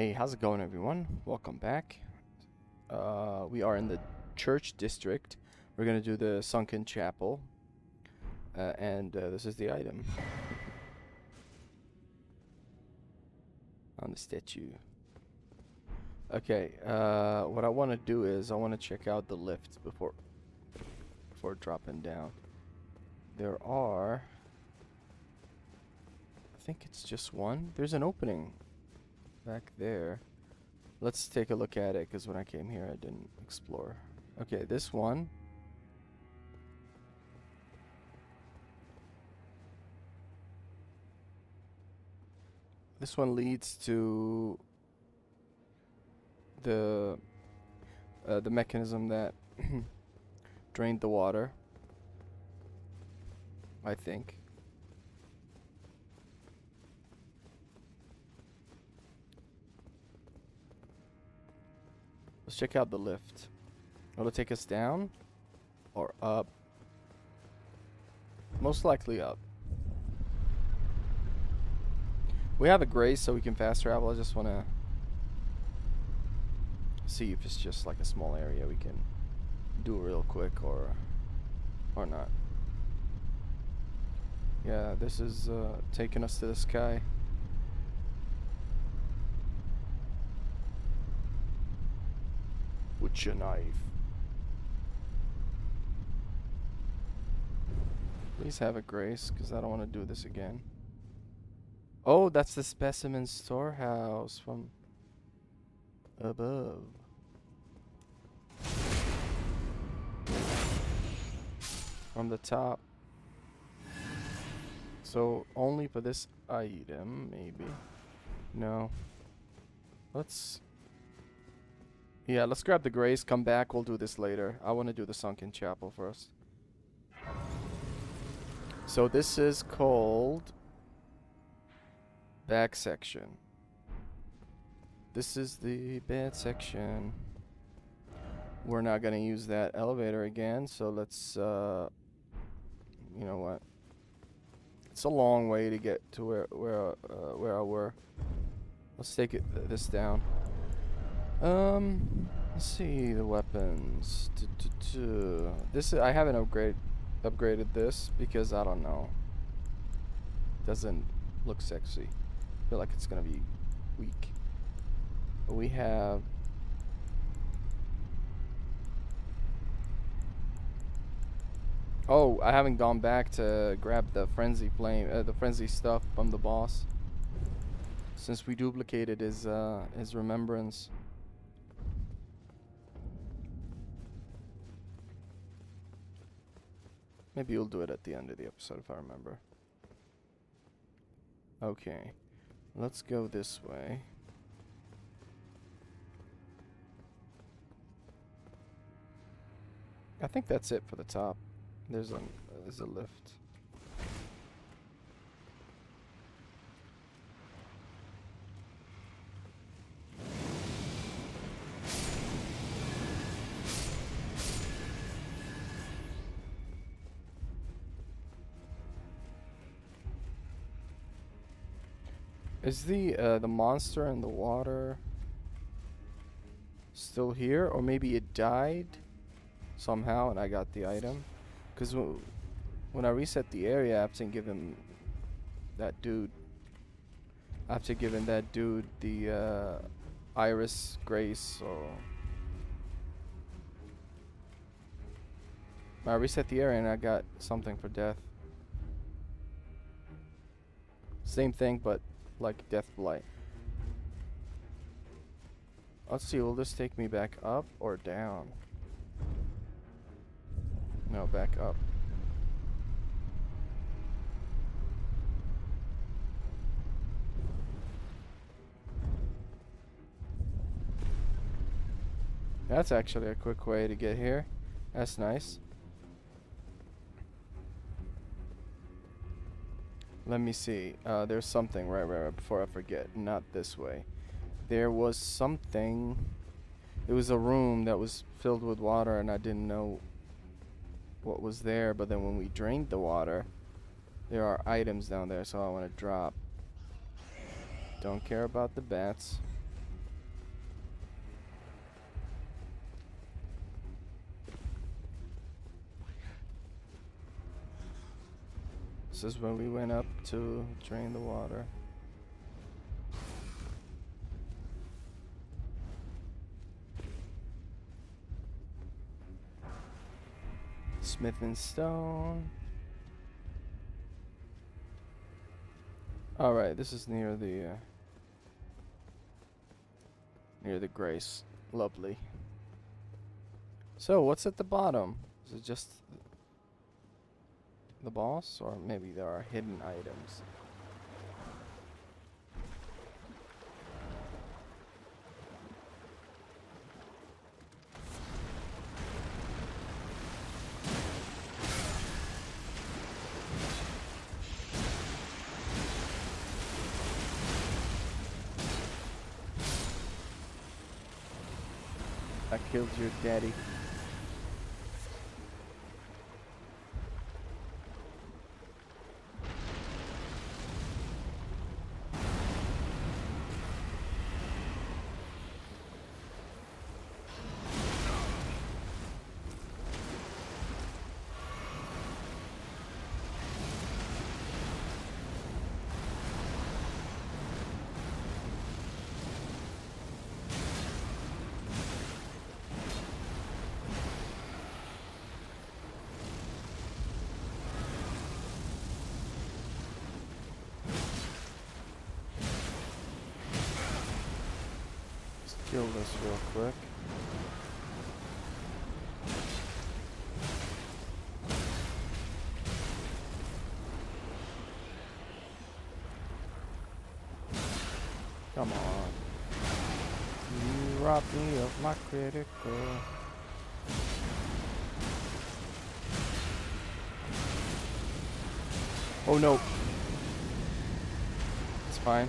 Hey, how's it going, everyone? Welcome back. Uh, we are in the church district. We're gonna do the sunken chapel, uh, and uh, this is the item on the statue. Okay, uh, what I want to do is I want to check out the lift before before dropping down. There are, I think it's just one. There's an opening back there. Let's take a look at it because when I came here I didn't explore. Okay, this one. This one leads to the uh, the mechanism that drained the water. I think. Let's check out the lift. Will it take us down or up? Most likely up. We have a grace so we can fast travel. I just want to see if it's just like a small area we can do real quick or or not. Yeah, this is uh, taking us to the sky. Butcher knife. Please have a grace, because I don't want to do this again. Oh, that's the specimen storehouse from above. From the top. So, only for this item, maybe. No. Let's... Yeah, let's grab the grace, come back, we'll do this later. I want to do the sunken chapel first. So this is called... Back section. This is the bad section. We're not going to use that elevator again, so let's, uh, you know what? It's a long way to get to where where uh, where I were. Let's take it th this down. Um, let's see the weapons. This I haven't upgrade upgraded this because I don't know. Doesn't look sexy. feel like it's gonna be weak. But we have Oh, I haven't gone back to grab the frenzy flame, uh, the frenzy stuff from the boss. Since we duplicated his uh, his remembrance. Maybe you'll do it at the end of the episode if I remember. Okay, let's go this way. I think that's it for the top. There's a there's a lift. Is the uh, the monster in the water still here, or maybe it died somehow and I got the item? Because when I reset the area, I have to give him that dude. Give him that dude the uh, Iris Grace or. I reset the area and I got something for death. Same thing, but like Death Blight. Let's see, will this take me back up or down? No, back up. That's actually a quick way to get here. That's nice. Let me see. Uh, there's something right, right, right before I forget. Not this way. There was something. It was a room that was filled with water, and I didn't know what was there, but then when we drained the water, there are items down there, so I want to drop. Don't care about the bats. This is when we went up to drain the water. Smithing Stone. Alright, this is near the uh, near the Grace. Lovely. So, what's at the bottom? Is it just the boss? Or maybe there are hidden items. I killed your daddy. Kill this real quick. Come on. You robbed me of my critical. Oh no. It's fine.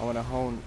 I want to hone.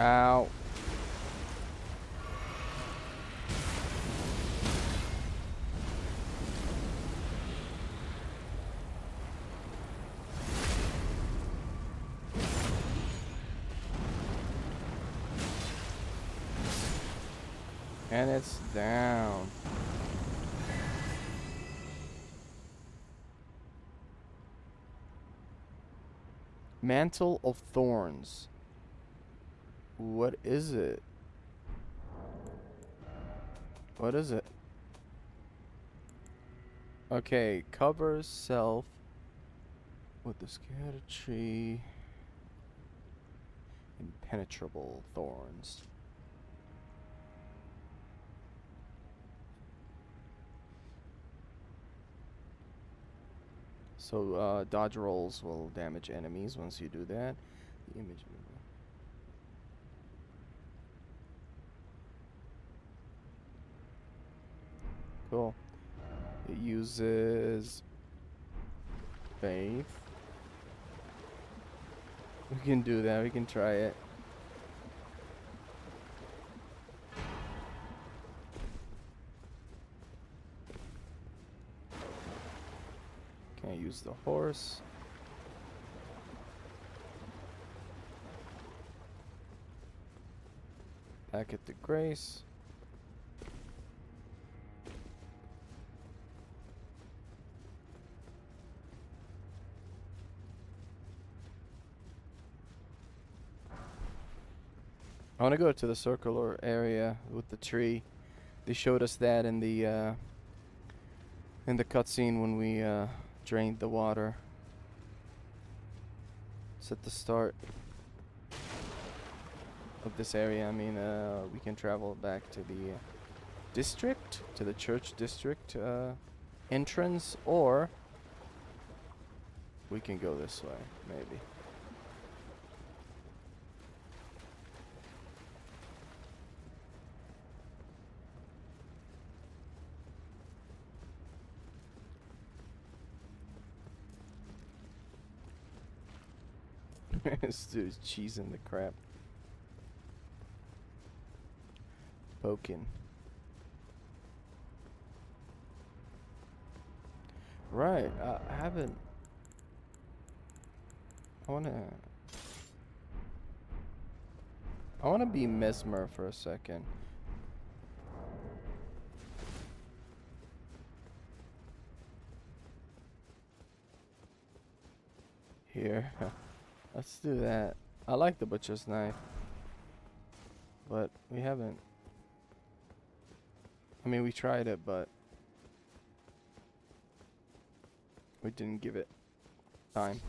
Ow. And it's down. Mantle of Thorns. What is it? What is it? Okay, covers self with the scattered tree. Impenetrable thorns. So uh, dodge rolls will damage enemies once you do that. The image. Cool. It uses faith. We can do that. We can try it. Can't use the horse. Back at the Grace. I want to go to the circular area with the tree. They showed us that in the uh, in the cutscene when we uh, drained the water. It's at the start of this area. I mean, uh, we can travel back to the district, to the church district uh, entrance, or We can go this way, maybe. this dude's cheesing the crap. Poking. Right, I haven't. I wanna. I wanna be Messmer for a second. Here. Let's do that. I like the butcher's knife. But we haven't. I mean, we tried it, but we didn't give it time.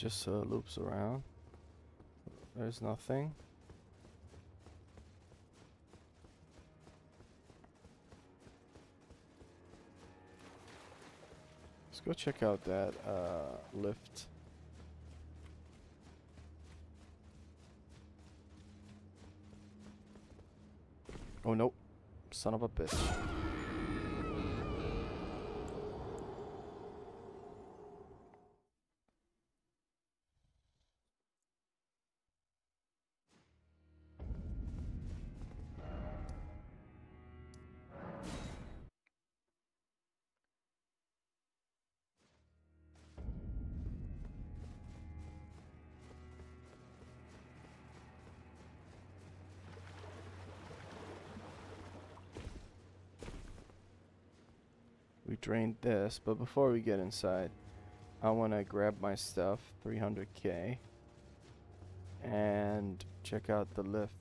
Just uh, loops around. There's nothing. Let's go check out that uh, lift. Oh nope. Son of a bitch. Drained this, but before we get inside, I want to grab my stuff, 300k, and check out the lift.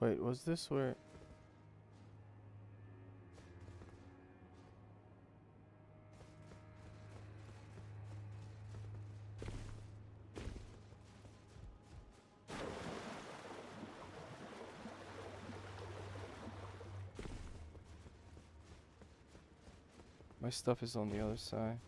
Wait, was this where... My stuff is on the other side.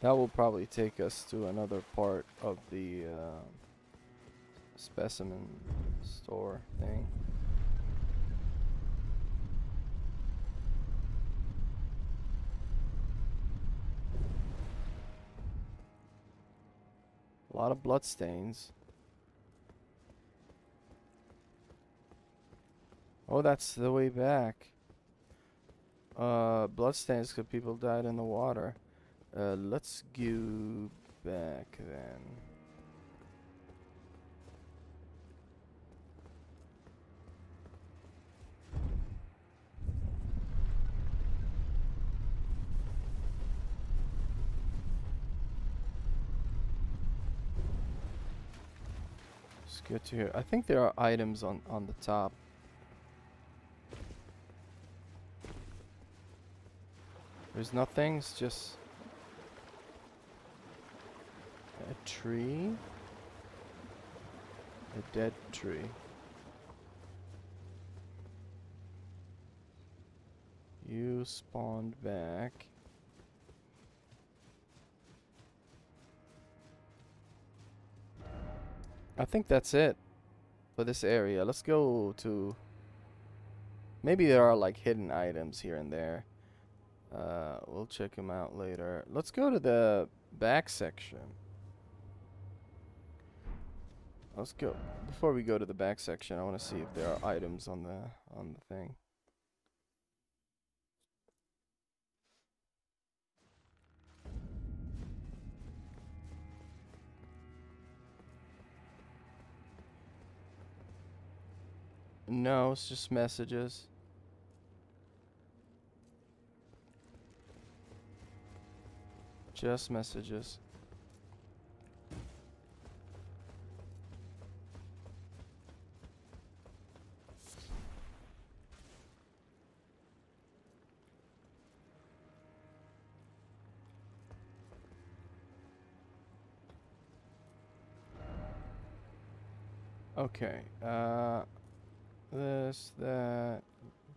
That will probably take us to another part of the uh, specimen store thing. A lot of blood stains. Oh, that's the way back. Uh, blood stains because people died in the water. Uh, let's go back then. Let's to here. I think there are items on, on the top. There's nothing, it's just... a tree. A dead tree. You spawned back. I think that's it for this area. Let's go to... Maybe there are like hidden items here and there. Uh, we'll check them out later. Let's go to the back section. Let's go. Before we go to the back section, I want to see if there are items on the on the thing. No, it's just messages. Just messages. Okay, uh, this, that,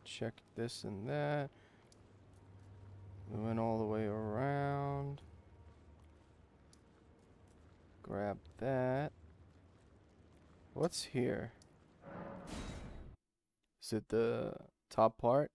check this and that. We went all the way around. Grab that. What's here? Is it the top part?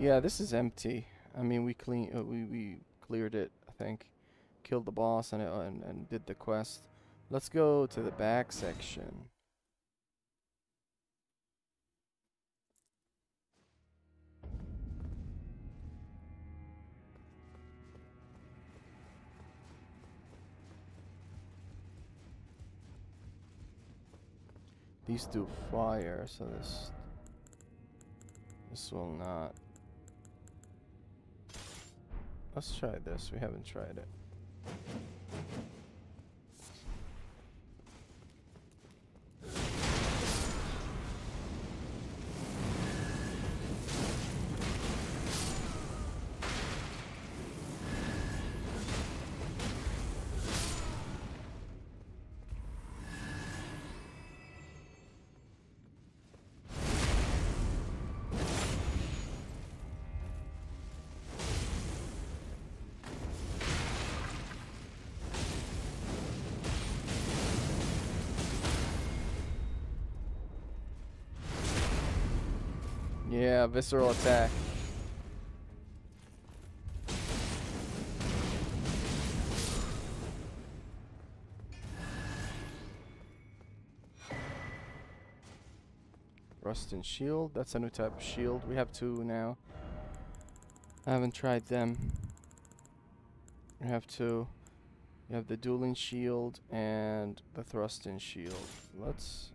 Yeah, this is empty. I mean, we clean, uh, we we cleared it. I think, killed the boss and, it, and and did the quest. Let's go to the back section. These do fire, so this this will not. Let's try this. We haven't tried it. Yeah, visceral attack. Rust and shield. That's a new type of shield. We have two now. I haven't tried them. We have two. We have the dueling shield and the thrusting shield. Let's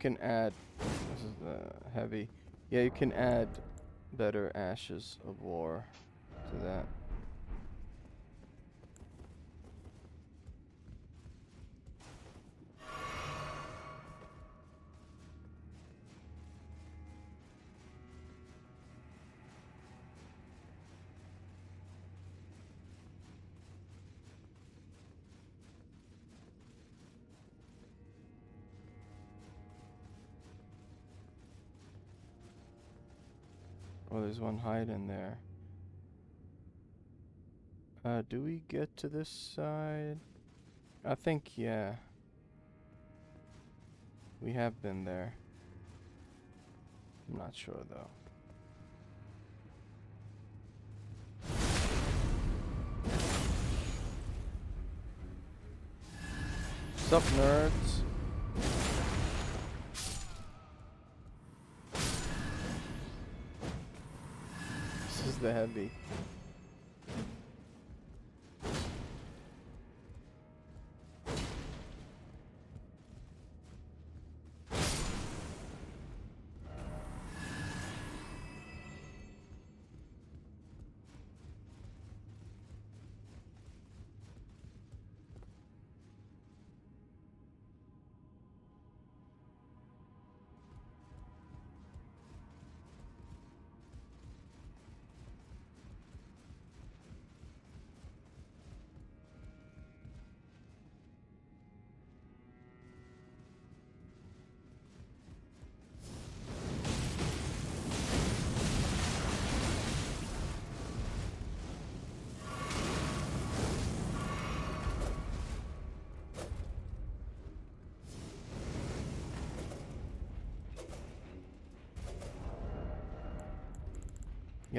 can add. This is the heavy. Yeah, you can add better ashes of war to that. Oh, there's one hiding there. Uh, do we get to this side? I think, yeah. We have been there. I'm not sure, though. What's up, nerds? The heavy.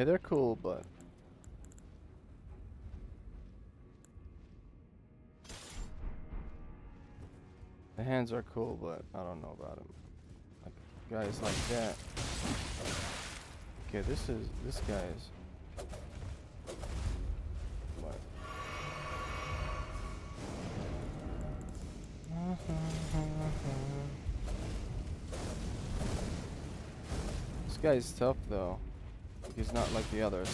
Yeah, they're cool, but the hands are cool, but I don't know about them. Like guys like that. Okay, this is this guy's. What? this guy's tough though. He's not like the others.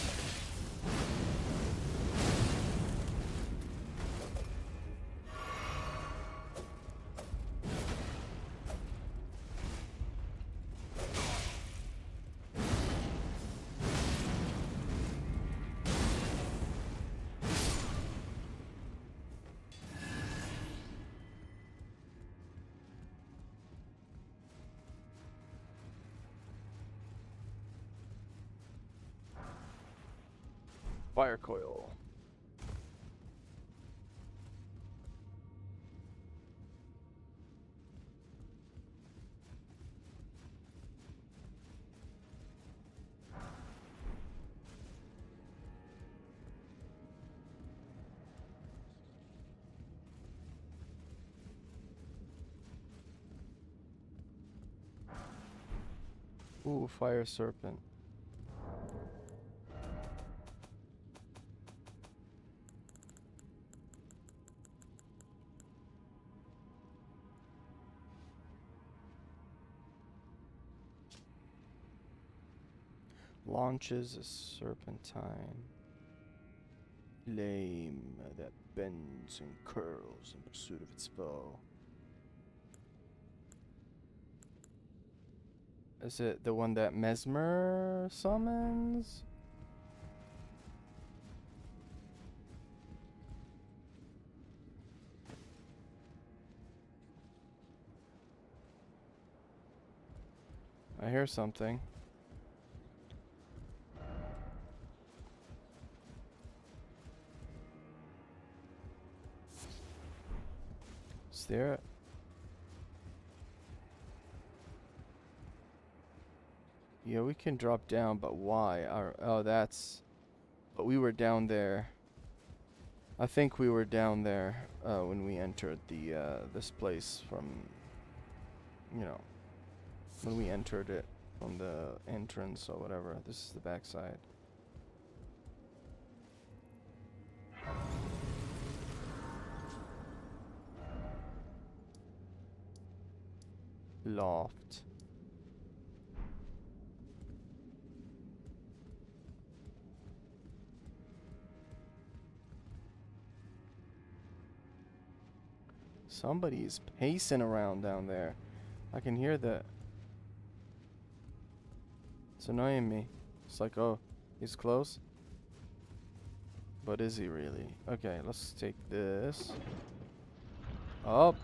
Ooh, fire serpent. launches a serpentine flame that bends and curls in pursuit of its foe. Is it the one that Messmer summons? I hear something. there? Yeah, we can drop down, but why? Our, oh, that's... But we were down there. I think we were down there uh, when we entered the uh, this place from, you know, when we entered it from the entrance or whatever. This is the backside. Loft. Somebody's pacing around down there. I can hear that. It's annoying me. It's like, oh, he's close. But is he really? Okay, let's take this. Up.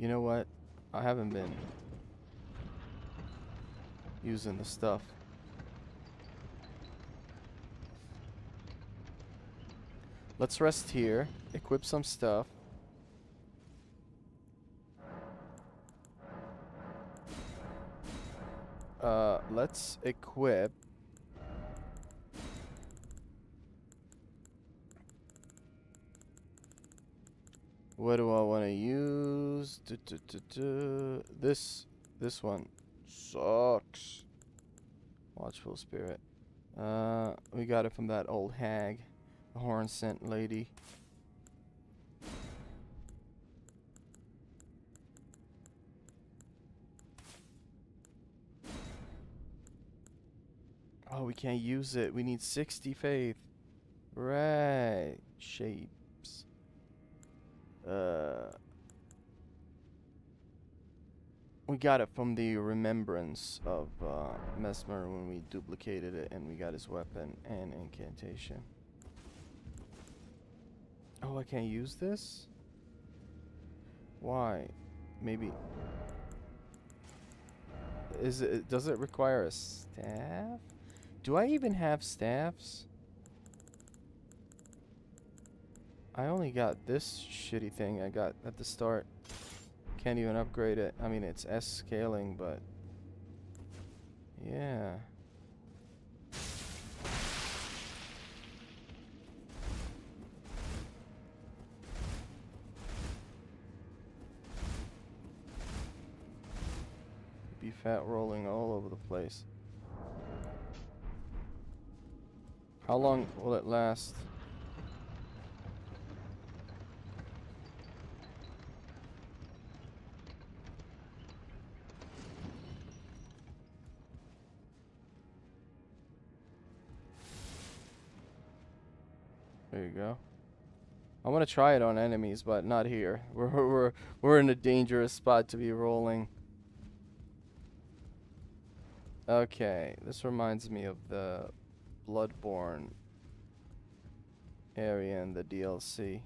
You know what? I haven't been using the stuff. Let's rest here, equip some stuff. Uh, let's equip What do I want to use? Du, du, du, this this one sucks. Watchful spirit. Uh, we got it from that old hag, the Hornsent lady. Oh, we can't use it. We need 60 faith. Right. Shade. Uh, we got it from the remembrance of uh, Messmer when we duplicated it and we got his weapon and incantation. Oh, I can't use this? Why? Maybe... Is it, does it require a staff? Do I even have staffs? I only got this shitty thing I got at the start. Can't even upgrade it. I mean, it's S scaling, but... Yeah. Be fat rolling all over the place. How long will it last? There you go. I want to try it on enemies, but not here. We're we're we're in a dangerous spot to be rolling. Okay, this reminds me of the Bloodborne area in the DLC.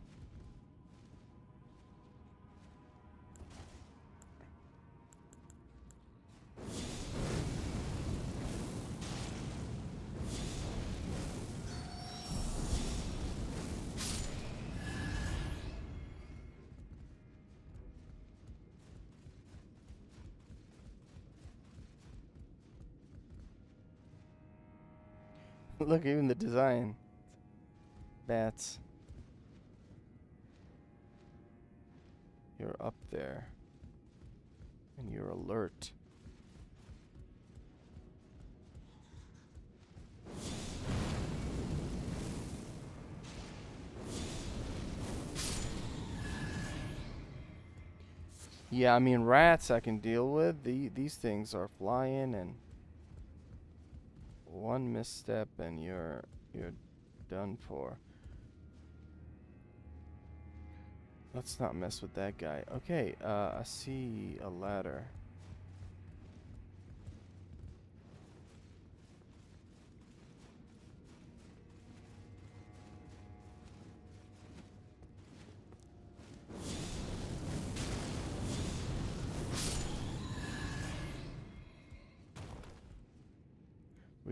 Look, even the design. Bats. You're up there. And you're alert. Yeah, I mean rats I can deal with. The these things are flying and one misstep and you're you're done for. Let's not mess with that guy. Okay, uh, I see a ladder.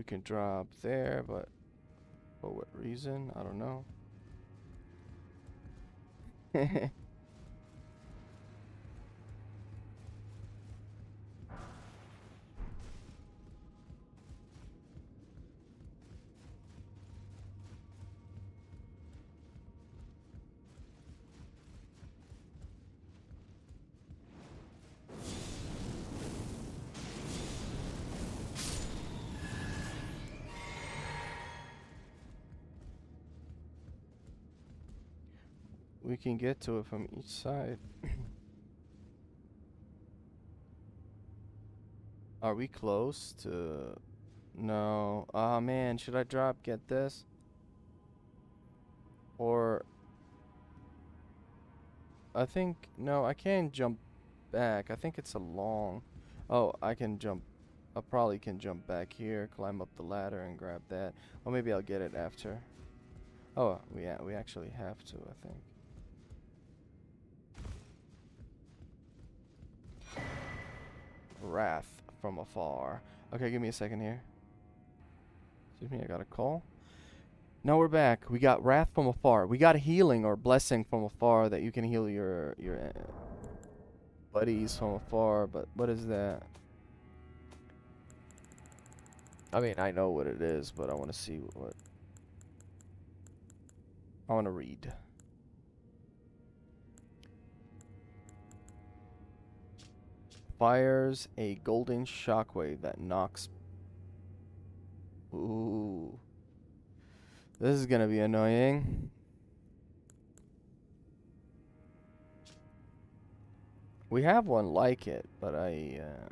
Can drop there, but for what reason? I don't know. can get to it from each side. Are we close to... No. Oh man, should I drop get this? Or... I think... No, I can't jump back. I think it's a long... Oh, I can jump... I probably can jump back here, climb up the ladder and grab that. Or maybe I'll get it after. Oh, we, we actually have to, I think. Wrath from afar. Okay, give me a second here. Excuse me, I got a call. Now we're back. We got wrath from afar. We got healing or blessing from afar that you can heal your your uh, buddies from afar. But what is that? I mean, I know what it is, but I want to see what. I want to read. Fires a golden shockwave that knocks. Ooh. This is gonna be annoying. We have one like it, but I uh,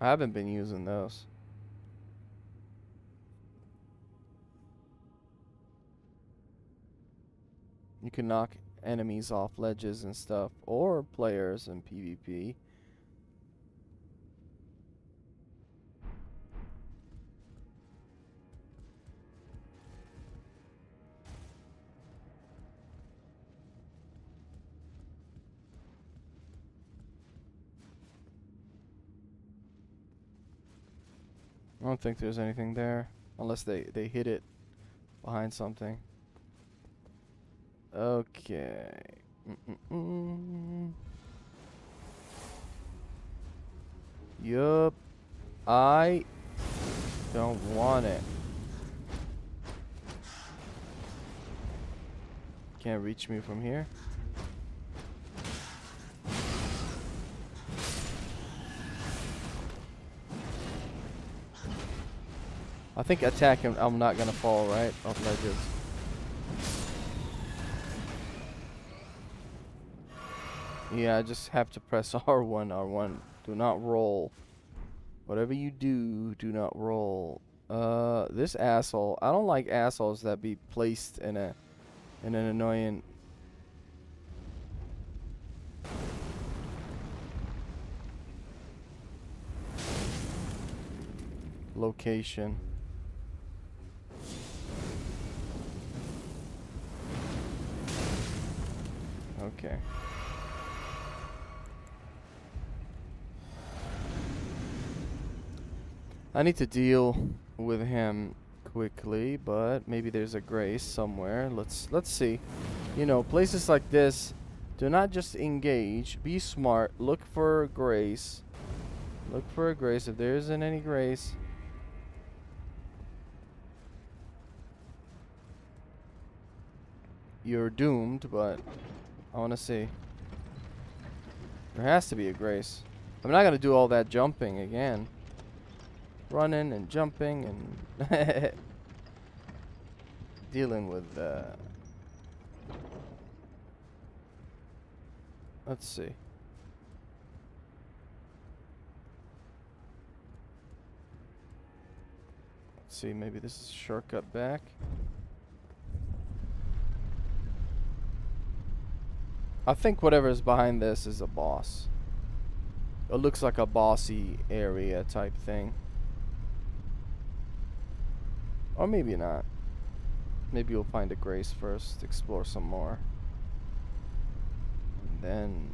I haven't been using those. You can knock enemies off ledges and stuff, or players in PvP. I don't think there's anything there. Unless they, they hit it behind something. Okay. Mm -mm. Yup. I don't want it. Can't reach me from here. I think attack him. I'm not gonna fall right off ledges. Yeah, I just have to press R1, R1. Do not roll. Whatever you do, do not roll. Uh, this asshole. I don't like assholes that be placed in a, in an annoying. Location. Okay. I need to deal with him quickly, but maybe there's a grace somewhere. Let's let's see. You know, places like this, do not just engage. Be smart. Look for grace. Look for a grace. If there isn't any grace, you're doomed, but I want to see. There has to be a grace. I'm not going to do all that jumping again running and jumping and dealing with uh let's see. Let's see maybe this is a shortcut back. I think whatever is behind this is a boss. It looks like a bossy area type thing or maybe not. Maybe we'll find a grace first, explore some more. And then...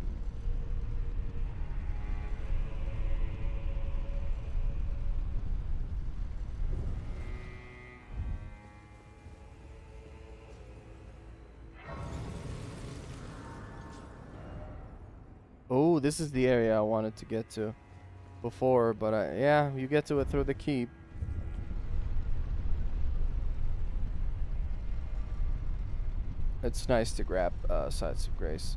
Oh, this is the area I wanted to get to before, but I, yeah, you get to it through the keep. It's nice to grab uh, sites of grace,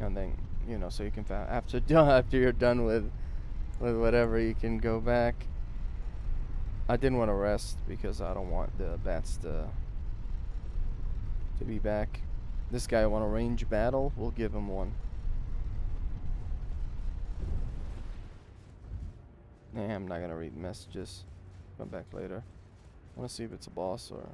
and then you know, so you can after after you're done with with whatever, you can go back. I didn't want to rest because I don't want the bats to to be back. This guy want a range battle, we'll give him one. Nah, I'm not gonna read messages. Come back later. I wanna see if it's a boss or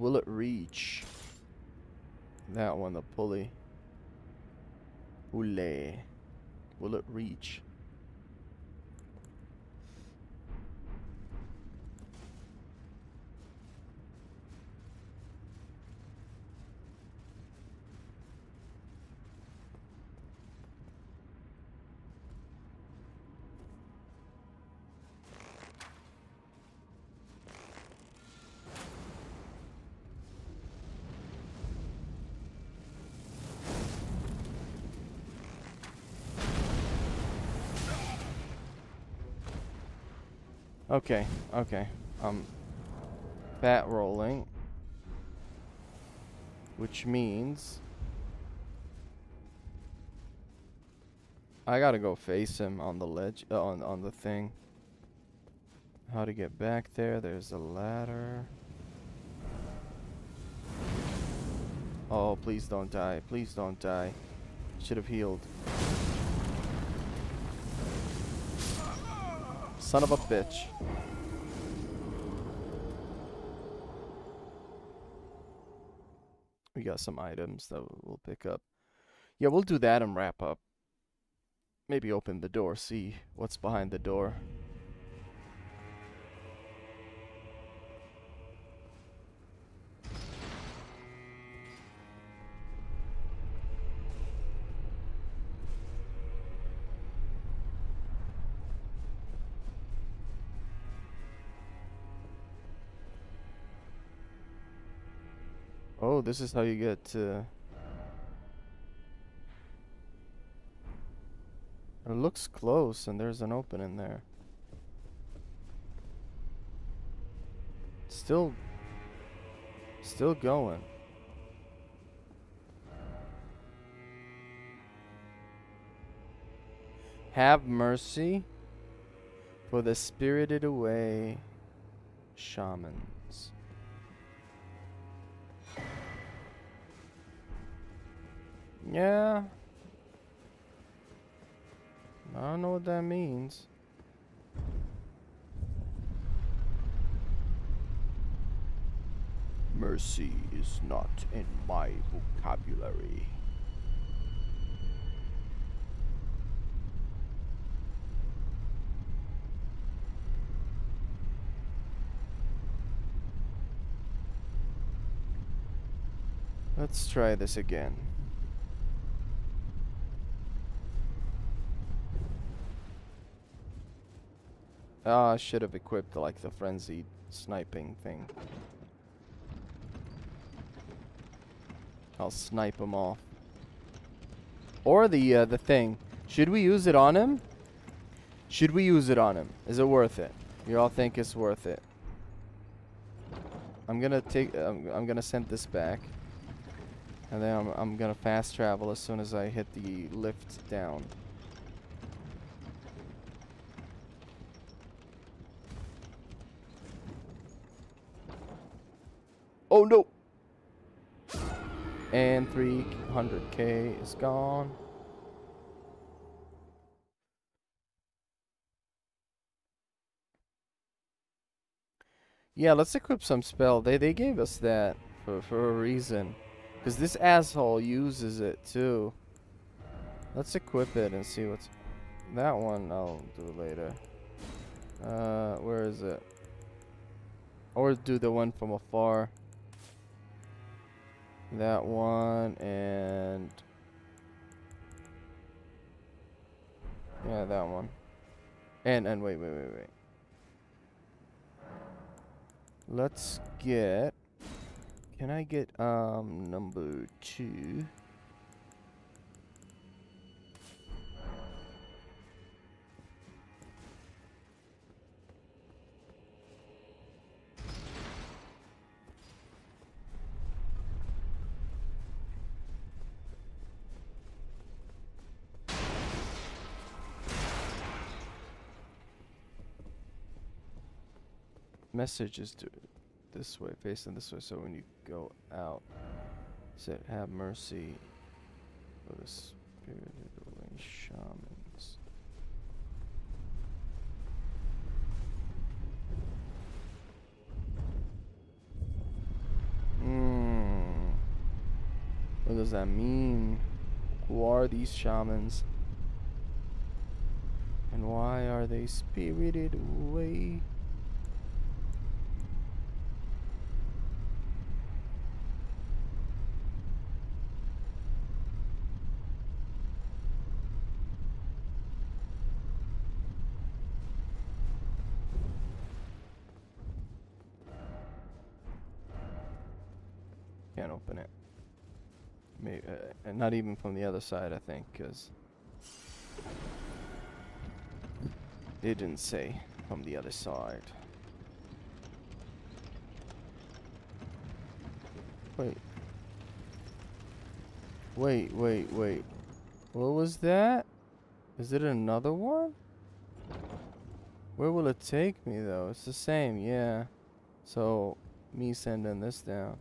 Will it reach? That one, the pulley. Oule. Will it reach? Okay, okay. Um, bat rolling. Which means... I gotta go face him on the ledge, uh, on, on the thing. How to get back there, there's a ladder. Oh, please don't die, please don't die. Should have healed. Son of a bitch. We got some items that we'll pick up. Yeah, we'll do that and wrap up. Maybe open the door, see what's behind the door. Oh, this is how you get to... It looks close and there's an opening there. Still... Still going. Have mercy for the spirited away shamans. Yeah. I don't know what that means. Mercy is not in my vocabulary. Let's try this again. Oh, I should have equipped like the frenzied sniping thing. I'll snipe him off. Or the uh, the thing. Should we use it on him? Should we use it on him? Is it worth it? You all think it's worth it? I'm gonna take. Um, I'm gonna send this back, and then I'm I'm gonna fast travel as soon as I hit the lift down. Oh no! And 300k is gone. Yeah, let's equip some spell. They they gave us that for for a reason. Cause this asshole uses it too. Let's equip it and see what's that one I'll do later. Uh where is it? Or do the one from afar. That one and yeah, that one. And and wait, wait, wait, wait. Let's get. Can I get um number two? Messages to this way, facing this way, so when you go out, say, have mercy for the spirited away shamans. Hmm. What does that mean? Who are these shamans? And why are they spirited away? Not even from the other side, I think, because they didn't say from the other side. Wait. Wait, wait, wait. What was that? Is it another one? Where will it take me though? It's the same, yeah. So, me sending this down.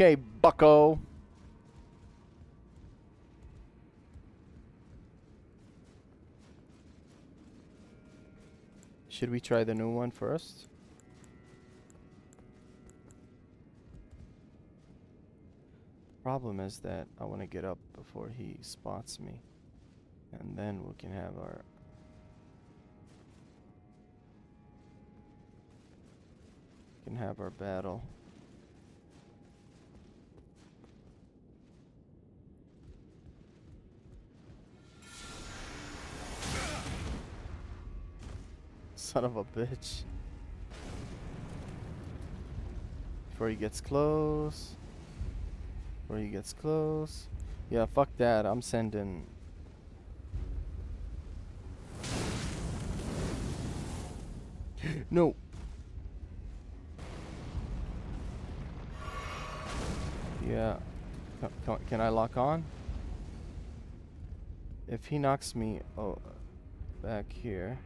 Okay, bucko. Should we try the new one first? Problem is that I want to get up before he spots me. And then we can have our... Can have our battle. Son of a bitch. Before he gets close. Before he gets close. Yeah, fuck that. I'm sending... no. Yeah. Can, I lock on? If he knocks me oh, back here...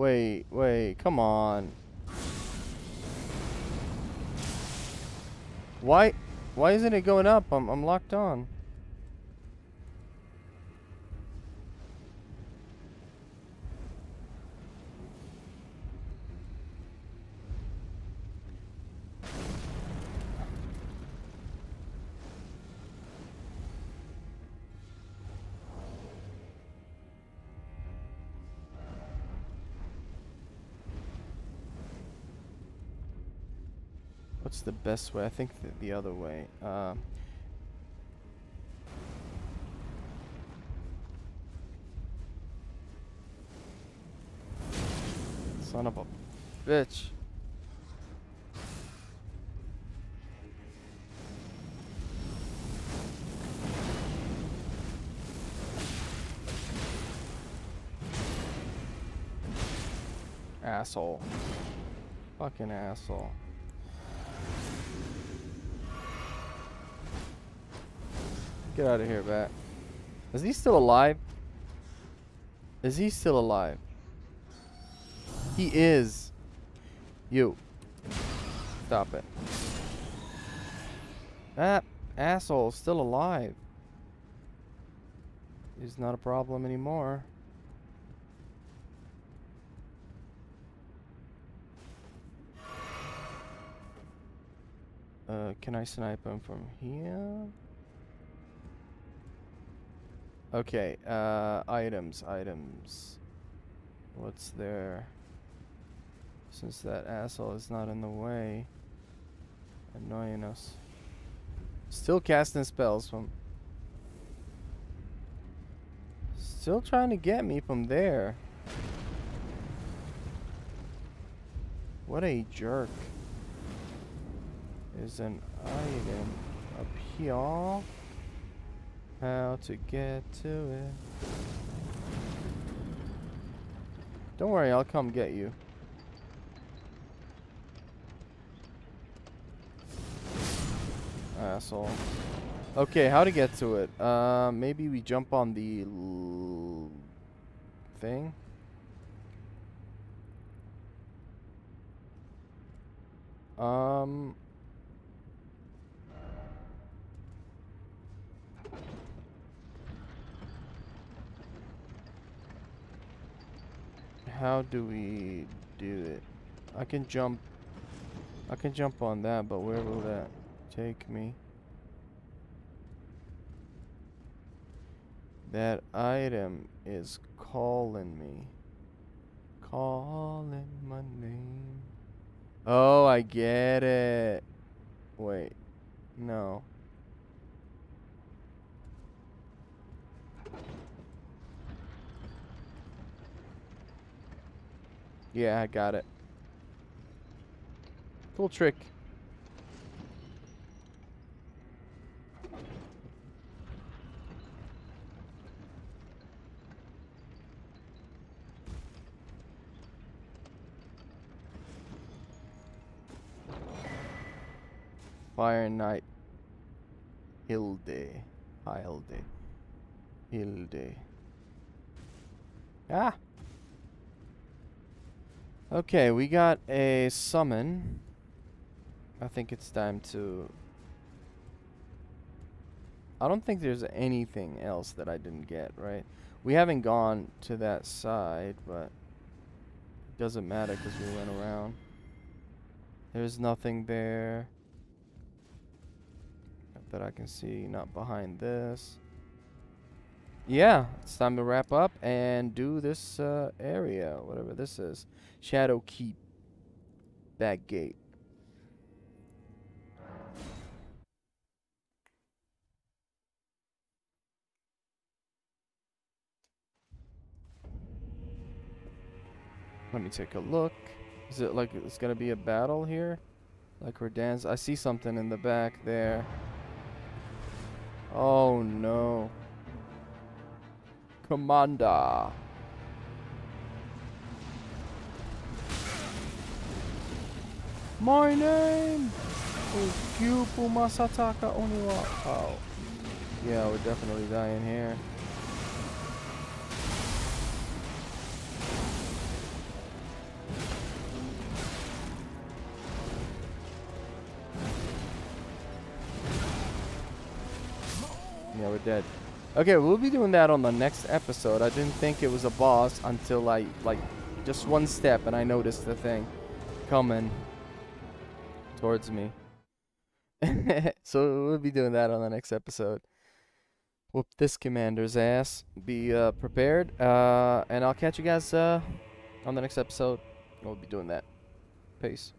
Wait, wait, come on. Why, why isn't it going up? I'm, I'm locked on. The best way? I think the, the other way. Uh, son of a bitch. Asshole. Fucking asshole. Get out of here, Bat. Is he still alive? Is he still alive? He is. You. Stop it. That asshole is still alive. He's not a problem anymore. Uh, can I snipe him from here? Okay, uh, items, items. What's there? Since that asshole is not in the way. Annoying us. Still casting spells from... Still trying to get me from there. What a jerk. Is an item up here how to get to it. Don't worry, I'll come get you. Asshole. Okay, how to get to it? Uh, maybe we jump on the thing. Um. How do we do it? I can jump. I can jump on that, but where will that take me? That item is calling me. Calling my name. Oh, I get it. Wait. No. Yeah, I got it. Cool trick. Fire Knight Hilde. Hilde. Hilde. Ah! Okay, we got a summon. I think it's time to... I don't think there's anything else that I didn't get, right? We haven't gone to that side, but... It doesn't matter because we went around. There's nothing there that I can see, not behind this. Yeah, it's time to wrap up and do this uh, area, whatever this is. Shadow Keep. Back gate. Let me take a look. Is it like it's gonna be a battle here? Like we're dance. I see something in the back there. Oh no. Commander. My name is Gyupu Masataka Oniwa. Oh. Yeah, we're definitely dying here. Yeah, we're dead. Okay, we'll be doing that on the next episode. I didn't think it was a boss until I, like, just one step and I noticed the thing coming towards me. so we'll be doing that on the next episode. Whoop this commander's ass. Be uh, prepared. Uh, and I'll catch you guys uh, on the next episode. We'll be doing that. Peace.